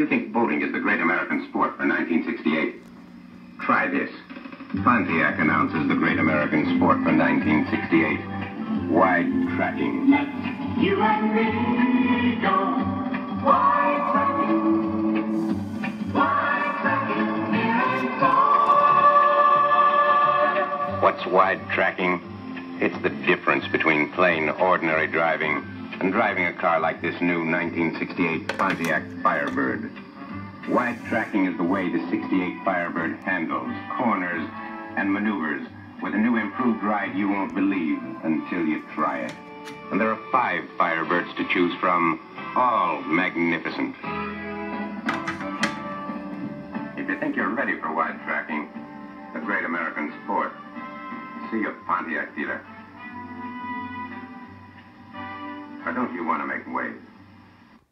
You think boating is the great American sport for 1968, try this. Pontiac announces the great American sport for 1968. Wide tracking. You and me go wide tracking, wide tracking, near and far. What's wide tracking? It's the difference between plain, ordinary driving and driving a car like this new 1968 Pontiac Firebird. Wide tracking is the way the 68 Firebird handles, corners, and maneuvers with a new improved ride you won't believe until you try it. And there are five Firebirds to choose from, all magnificent. If you think you're ready for wide tracking, the great American sport, see a Pontiac dealer. Or don't you want to make waves?